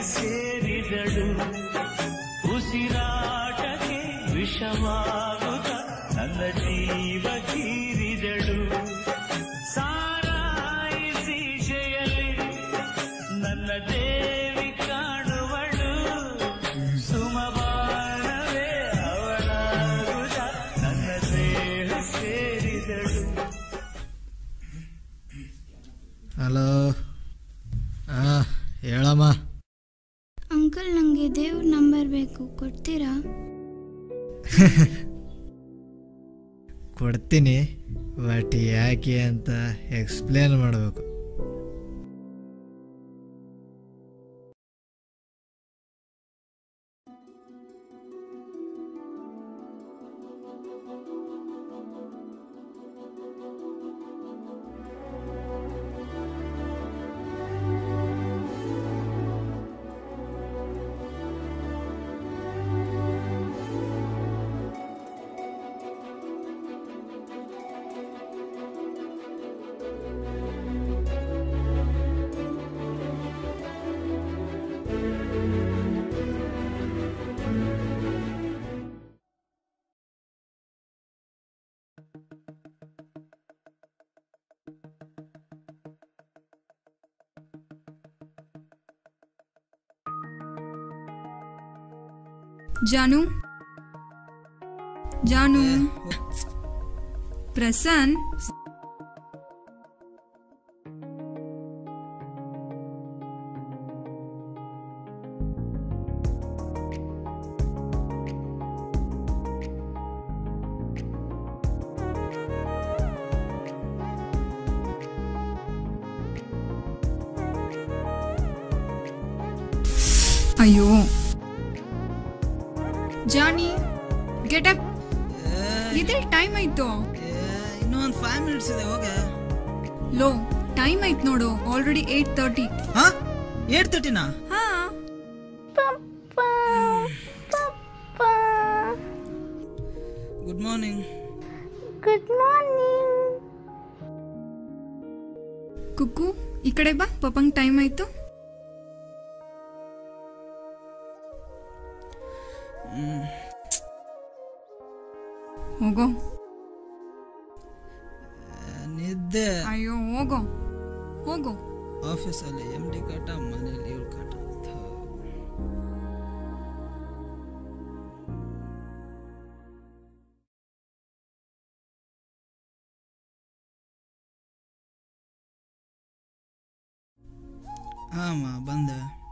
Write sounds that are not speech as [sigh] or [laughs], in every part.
ಸೇರಿದಳು. ಉಸಿರಾಟಕ್ಕೆ ವಿಷವಾಗುತ್ತ ನನ್ನ ಜೀವ ಕೊಡ್ತೀರಾ? ಕೊಡ್ತೀನಿ ಬಟ್ ಯಾಕೆ ಅಂತ ಎಕ್ಸ್ಪ್ಲೇನ್ ಮಾಡಬೇಕು. ಜಾನು ಜಾನು ಪ್ರಸನ್ ಅಯ್ಯೋ ಜಾನಿ ಗೆಟ್ ಅಪ್ ಇದೇ ಟೈಮ್ ಆಯ್ತು. ಇನ್ನೂ ಒಂದು ಫೈವ್ ಮಿನಿಟ್ಸ್ ಇದೆ ಹೋಗ. ಲೋ ಟೈಮ್ ಆಯ್ತು ನೋಡು ಆಲ್ರೆಡಿ ಏಟ್ ತರ್ಟಿ ಹಾ? ಏಟ್ ತರ್ಟಿನಾ ಹಾ. Good morning good morning Kukku ಈ ಕಡೆ ಬಾ ಪಪ್ಪಂಗ್ ಟೈಮ್ ಆಯ್ತು. ಹೋಗೋ. ನಿದ್ದೆ. ಅಯ್ಯೋ ಹೋಗೋ. ಹೋಗೋ. ಆಫೀಸಲ್ಲಿ ಎಂ ಡಿ ಕಾಟ ಮನೇಲಿ ಇವ್ಳು ಕಾಟ ಅಂತ. ಹಾಂ ಬಂದೆ.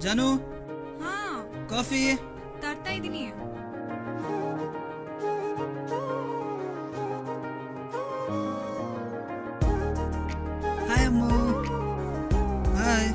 ಜಾನು? ಹಾ. ಕಾಫಿ? ತರ್ತಾ ಇದೀನಿ ಹಾಯ್ ಅಮ್ಮು. ಹಾಯ್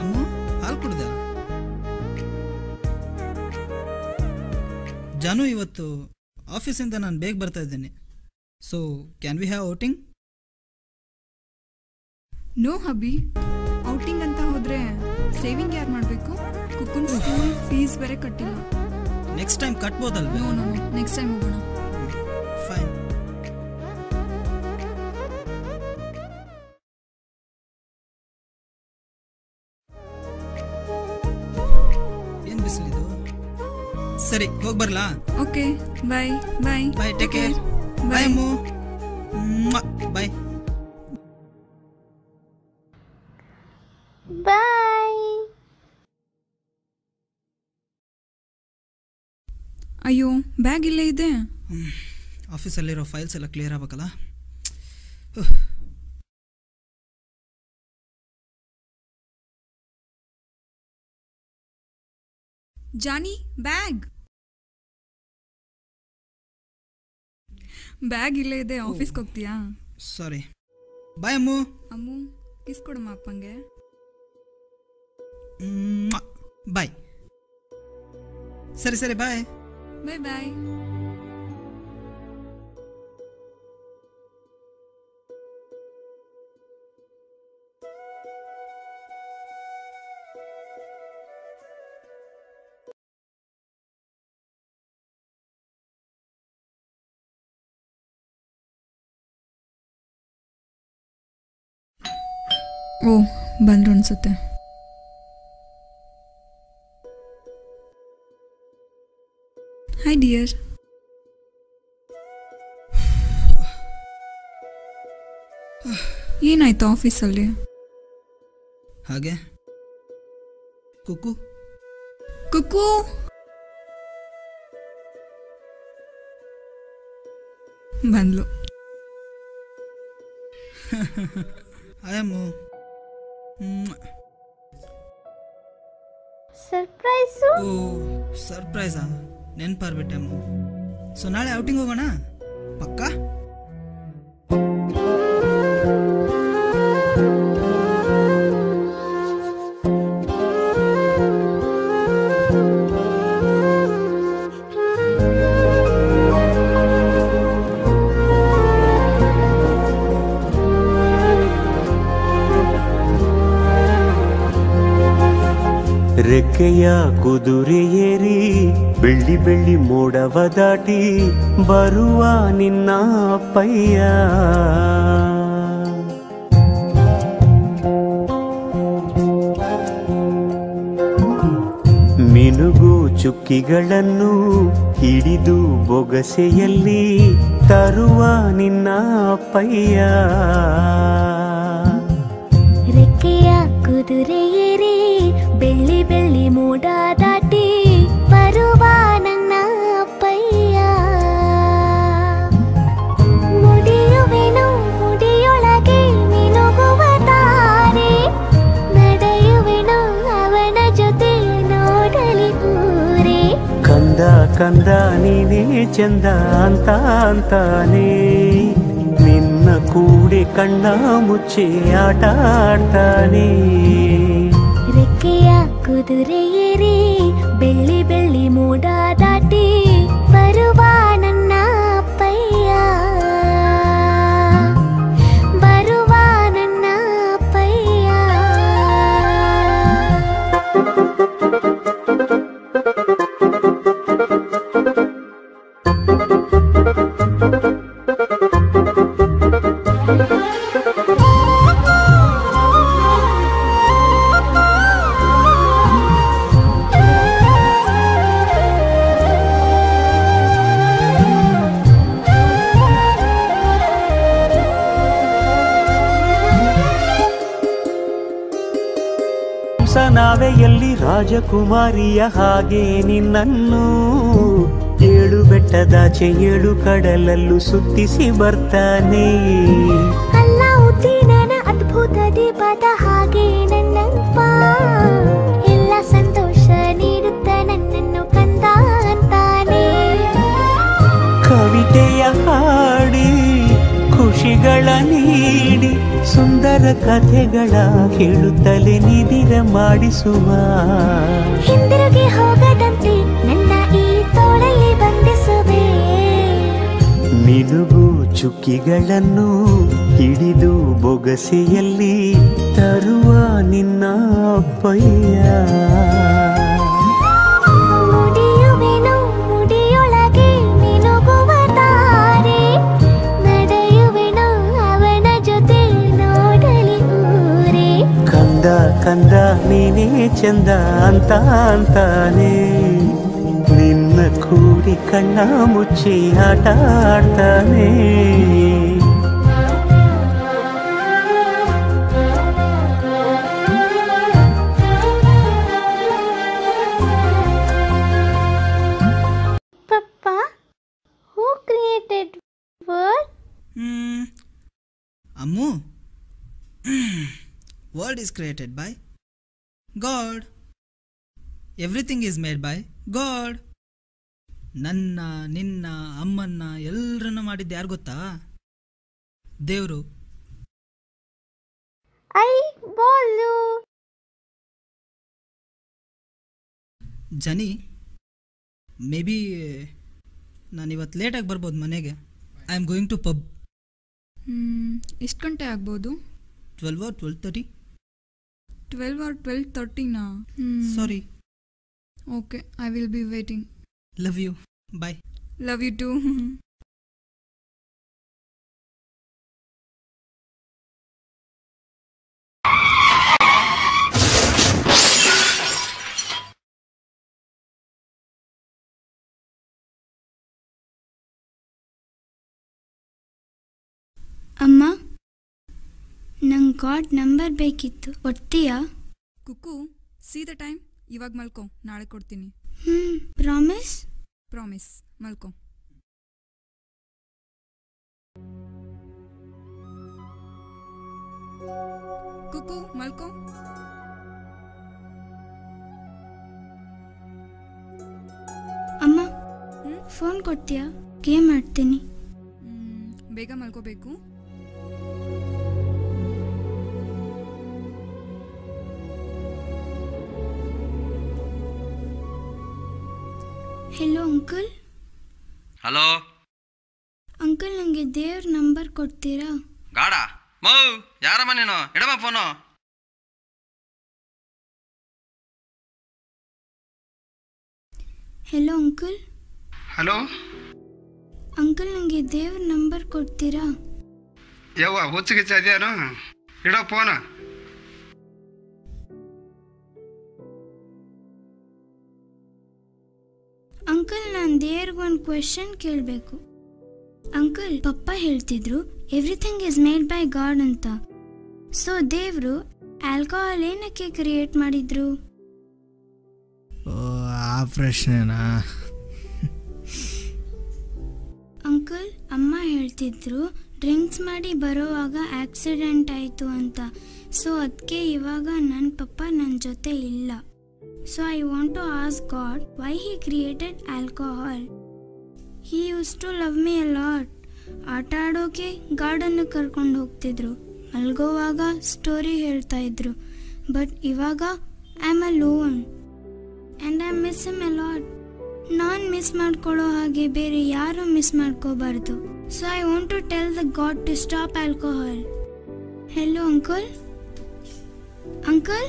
ಅಮ್ಮು ಹಾಲು ಕುಡ್ದ? ಜಾನು ಇವತ್ತು ಆಫೀಸಿಂದ ನಾನು ಬೇಗ ಬರ್ತಾ ಇದ್ದೇನೆ. So can we have outing no ಹಬಿ outing ಅಂತ ಹೋದ್ರೆ ಸೇವಿಂಗ್ ಯಾರು ಮಾಡಬೇಕು? ಕುಕ್ಕುನ್ ಸ್ಕೂಲ್ ಫೀಸ್ ಬೇರೆ ಕಟ್ಟಿಲ್ಲ. ನೆಕ್ಸ್ಟ್ ಟೈಮ್ ಕಟ್ಬೋದಲ್ಲ ನೋ ನೋ ನೆಕ್ಸ್ಟ್ ಟೈಮ್ ಹೋಗೋಣ. ಫೈನ್ ಏನ್ ಬಿಸಿಲಿದು ಸರಿ ಹೋಗಿ ಬರ್ಲಾ? Okay bye bye bye take care bye ಮೋ. ಬಾಯ್ ಅಯ್ಯೋ ಬ್ಯಾಗ್ ಇಲ್ಲೇ ಇದೆ. ಆಫೀಸಲ್ಲಿರೋ ಫೈಲ್ಸ್ ಎಲ್ಲ ಕ್ಲಿಯರ್ ಆಗಬೇಕಲ್ಲ? ಜಾನಿ ಬ್ಯಾಗ್ ಬ್ಯಾಗ್ ಇಲ್ಲೇ ಇದೆ ಆಫೀಸ್ಗೆ ಹೋಗ್ತೀಯಾ? Sorry bye Ammu. Ammu kiss ಕೊಡಮ್ಮ ಅಪ್ಪಂಗೆ. ಬಾಯ್ ಸರಿ ಸರಿ bye Bye bye. Oh, bandron sa. Hi dear ಏನಾಯ್ತು ಆಫೀಸಲ್ಲಿ ಹಾಗೆ? ಕುಕ್ಕು? ಕುಕ್ಕು? ಬಂದ್ಲು. ಆಯಮ್ಮು ಸರ್ಪ್ರೈಸು ಓ ಸರ್ಪ್ರೈಸಾ ನೆನ್ಪಾರ್ಬಿಟ್ಟೆ ಅಮ್ಮು ಸೊ ನಾಳೆ ಔಟಿಂಗ್ ಹೋಗೋಣ? ಪಕ್ಕಾ? ರೆಕ್ಕೆಯ ಕುದುರೆ ಏರಿ, ಬೆಳ್ಳಿ ಬೆಳ್ಳಿ ಮೋಡವ ದಾಟಿ ಬರುವ ನಿನ್ನ ಅಪ್ಪಯ್ಯ. ಮಿನುಗು ಚುಕ್ಕಿಗಳನ್ನು ಹಿಡಿದು ಬೊಗಸೆಯಲ್ಲಿ ತರುವ ನಿನ್ನ ಅಪ್ಪಯ್ಯ. ರೆಕ್ಕೆಯ ಕುದುರೆ ಕಂದ ಕಂದ ನೀನೇ ಚಂದ ಅಂತ ಅಂತಾನೆ ನಿನ್ನ ಕೂಡೆ ಕಣ್ಣ ಮುಚ್ಚಿ ಆಟ ಆಡ್ತಾನೆ ರೆಕ್ಕೆಯ ಕುದುರೆ ಏರಿ ಬೆಳ್ಳಿ ನಾವೆಯಲ್ಲಿ ರಾಜಕುಮಾರಿಯ ಹಾಗೆ ನಿನ್ನನ್ನು ಏಳು ಬೆಟ್ಟದಾಚೆ ಏಳು ಕಡಲಲ್ಲೂ ಸುತ್ತಿಸಿ ಬರ್ತಾನೆ. ಖುಷಿಗಳ ನೀಡಿ ಸುಂದರ ಕಥೆಗಳ ಹೇಳುತ್ತಲೇ ನಿದಿರ ಮಾಡಿಸುವ. ಹಿಂದಿರುಗಿ ಹೋಗದಂತೆ ನನ್ನ ಈ ತೋಳಲ್ಲಿ ಬಂಧಿಸುವೆ. ಮಿನುಗು ಚುಕ್ಕಿಗಳನ್ನು ಹಿಡಿದು ಬೊಗಸೆಯಲ್ಲಿ ತರುವ ನಿನ್ನ ಅಪ್ಪಯ್ಯ. ಕಂದ ನೀನೇ ಚಂದ ಅಂತ ಅಂತಾನೆ ನಿನ್ನ ಕೂಡಿ ಕಣ್ಣ ಮುಚ್ಚಿ ಆಟ ಆಡ್ತಾನೆ Papa, who created world? Hmm. Ammu world God. Everything is made by God. ನನ್ನ ನಿನ್ನ ಅಮ್ಮನ್ನ ಎಲ್ಲರನ್ನ ಮಾಡಿದ್ದು ಯಾರು ಗೊತ್ತಾ? ದೇವರು. ಐ ಬಾಲು. ಜನಿ ಮೇ ಬಿ ನಾನು ಇವತ್ತು ಲೇಟಾಗಿ ಬರ್ಬೋದು ಮನೆಗೆ. I am going to pub ಎಷ್ಟು ಗಂಟೆ ಆಗ್ಬೋದು? Twelve or twelve thirty 12 or 12.30 now. Hmm. Sorry. Okay, I will be waiting. Love you. Bye. Love you too. [laughs] அம்மா ಗಾಡ್ ನಂಬರ್ ಬೇಕಿತ್ತು. ಕೊಡ್ತೀಯಾ ಕುಕ್ಕು ಸಿ ದ ಟೈಮ್ ಇವಾಗ ಮಲ್ಕೋ ನಾಳೆ ಕೊಡ್ತೀನಿ. ಹ್ಮ್ ಪ್ರಾಮಿಸ್ ಪ್ರಾಮಿಸ್ ಮಲ್ಕೋ. ಕುಕ್ಕು ಮಲ್ಕೋ. ಅಮ್ಮ? ಫೋನ್ ಕೊಡ್ತೀಯಾ? ಗೇಮ್ ಆಡ್ತೀನಿ. ಬೇಗ ಮಲ್ಕೋಬೇಕು. ಹೆಲೋ ಅಂಕಲ್ ಹಲೋ ಅಂಕಲ್ ನನಗೆ ದೇವ್ರ ನಂಬರ್ ಕೊಡ್ತೀರಾ? ಗಾಡ? ಮೌ ಯಾರಮ್ಮ ನೀನು? ಇಡಮ್ಮ phone. Hello uncle hello uncle ನನಗೆ ದೇವ್ರ ನಂಬರ್ ಕೊಡ್ತೀರಾ? ಯವ್ವ ಹುಚ್ಚುಗಿಚ್ಚ ಅದೇನು ಇಡೋ ಫೋನ. ದೇವ್ರಿಗೊಂದು ಕ್ವೆಶನ್ ಕೇಳಬೇಕು. ಅಂಕಲ್ ಪಪ್ಪ ಹೇಳ್ತಿದ್ರು everything is made by God ಅಂತ. ಸೊ ದೇವರು ಆಲ್ಕೋಹಾಲ್ ಏನಕ್ಕೆ ಕ್ರಿಯೇಟ್ ಮಾಡಿದ್ರು? ಆ ಪ್ರಶ್ನೆನಾ? ಅಂಕಲ್ ಅಮ್ಮ ಹೇಳ್ತಿದ್ರು ಡ್ರಿಂಕ್ಸ್ ಮಾಡಿ ಬರೋವಾಗ ಆಕ್ಸಿಡೆಂಟ್ ಆಯಿತು ಅಂತ. ಸೊ ಅದಕ್ಕೆ ಇವಾಗ ನನ್ನ ಪಪ್ಪ ನನ್ನ ಜೊತೆ ಇಲ್ಲ. So I want to ask God why he created alcohol He used to love me a lot ಆಟ ಆಡೋಕೆ ಗಾರ್ಡನ್ನು ಕರ್ಕೊಂಡು ಹೋಗ್ತಿದ್ರು. ಮಲ್ಗೋವಾಗ ಸ್ಟೋರಿ ಹೇಳ್ತಾ ಇದ್ರು. ಬಟ್ ಇವಾಗ I am alone and I miss him a lot ನಾನು ಮಿಸ್ ಮಾಡ್ಕೊಳ್ಳೋ ಹಾಗೆ ಬೇರೆ ಯಾರೂ ಮಿಸ್ ಮಾಡ್ಕೋಬಾರ್ದು. So I want to tell the God to stop alcohol hello uncle uncle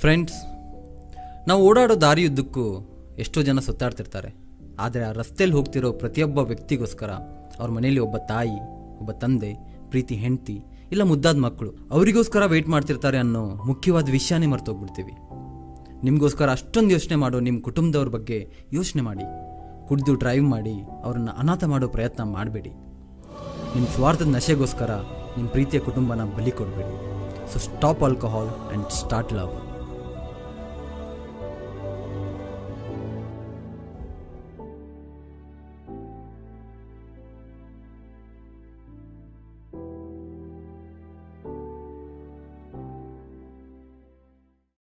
friends ನಾವು ಓಡಾಡೋ ದಾರಿಯುದ್ದಕ್ಕೂ ಎಷ್ಟೋ ಜನ ಸುತ್ತಾಡ್ತಿರ್ತಾರೆ. ಆದರೆ ಆ ರಸ್ತೆಯಲ್ಲಿ ಹೋಗ್ತಿರೋ ಪ್ರತಿಯೊಬ್ಬ ವ್ಯಕ್ತಿಗೋಸ್ಕರ ಅವ್ರ ಮನೆಯಲ್ಲಿ ಒಬ್ಬ ತಾಯಿ, ಒಬ್ಬ ತಂದೆ, ಪ್ರೀತಿ ಹೆಂಡತಿ, ಇಲ್ಲ ಮುದ್ದಾದ ಮಕ್ಕಳು ಅವರಿಗೋಸ್ಕರ ವೆಯ್ಟ್ ಮಾಡ್ತಿರ್ತಾರೆ ಅನ್ನೋ ಮುಖ್ಯವಾದ ವಿಷಯನೇ ಮರ್ತೋಗ್ಬಿಡ್ತೀವಿ. ನಿಮಗೋಸ್ಕರ ಅಷ್ಟೊಂದು ಯೋಚನೆ ಮಾಡೋ ನಿಮ್ಮ ಕುಟುಂಬದವ್ರ ಬಗ್ಗೆ ಯೋಚನೆ ಮಾಡಿ, ಕುಡಿದು ಡ್ರೈವ್ ಮಾಡಿ ಅವ್ರನ್ನ ಅನಾಥ ಮಾಡೋ ಪ್ರಯತ್ನ ಮಾಡಬೇಡಿ. ನಿಮ್ಮ ಸ್ವಾರ್ಥದ ನಶೆಗೋಸ್ಕರ ನಿಮ್ಮ ಪ್ರೀತಿಯ ಕುಟುಂಬನ ಬಲಿ ಕೊಡಬೇಡಿ. So stop alcohol and start love